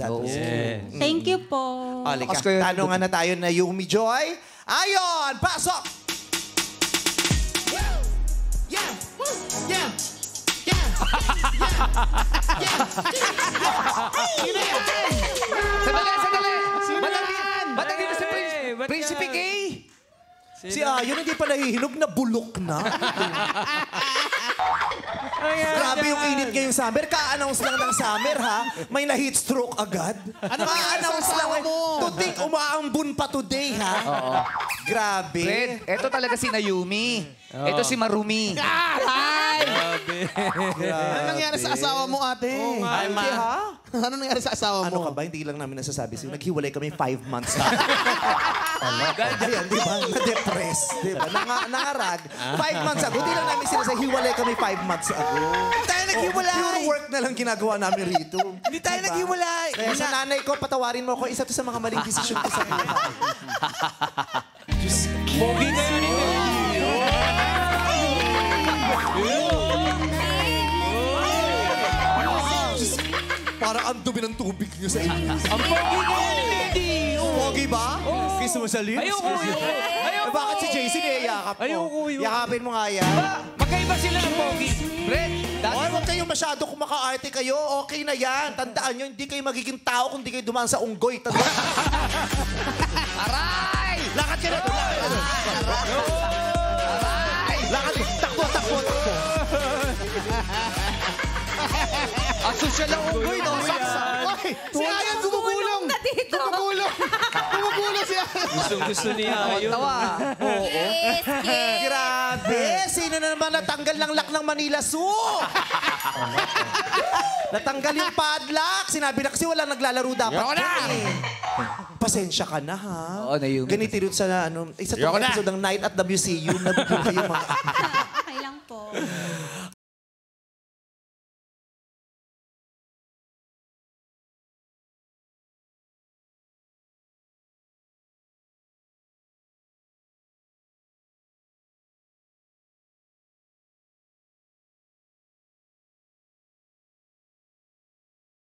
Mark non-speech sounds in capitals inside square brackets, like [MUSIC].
That was cute. Thank you po. Halika, Lakas kayo. tanungan na tayo na Yumi Joy. Ayon, pasok! Yeah! Yeah! Woo! Yeah! Yeah! Sandali, sandali! Sino Ba't ang- yan? Ba't ang dito si Prince- Prinsipe? Kay? Si Ayon hindi pa nahihinog na bulok na. [LAUGHS] Grabe yung init ngayong summer. Ka-announce lang ng summer, ha? May na-heat stroke agad. Ano Ka-announce lang. eh. To think umaambun pa today, ha? Grabe. Fred, eto talaga si Nayumi. Ito si Marumi. Ano nangyari sa asawa mo, ate? Ay, ma. Ha? Ano nangyari sa asawa Ano mo? ka ba? Hindi lang namin nasasabi sa'yo. Naghiwalay kami five months na. [LAUGHS] Ayan, di ba? Na-depress. Di ba? Nanga, nangarag. Five months ago. Di lang namin sinasabi. Hiwalay kami five months ago. Hindi tayo naghiwalay. pure work na lang ginagawa namin rito. Hindi tayo naghiwalay. Kaya sa nanay ko, patawarin mo ako. Isa to sa mga maling desisyon ko sa buhay. Pogi kayo ni Parang ang dumi ng tubig niyo sa inyo. Ang pogi kayo ni Lady. Pogi ba? Kiss mo sa lips? Ayoko, ayoko. Eh, Ayoko. bakit si JC niyayakap mo? Ayoko, ayoko. Yakapin mo nga yan. Magkaiba sila ng pogi. Fred, dati Oy, huwag kayong masyado kumakaarte kayo. Okay na yan. Tandaan nyo, hindi kayo magiging tao kung hindi kayo dumaan sa unggoy. Tandaan. [LAUGHS] social ang unggoy, no? Saksa. Ay, si Ayan gumugulong! na dito. Gumugulong! Gumugulong si Ayan! Gustong gusto niya yun. Tawa. Kiss, kiss. Grabe. Sino na naman natanggal ng lock ng Manila Zoo? natanggal yung padlock. Sinabi na kasi walang naglalaro dapat. Ayoko na! dyan eh. Pasensya ka na, ha? Oo, Nayumi. Ganito rin sa, ano, isa Ayoko tong na. episode ng Night at WCU. Nabigyan kayo mga... [LAUGHS] Okay lang po.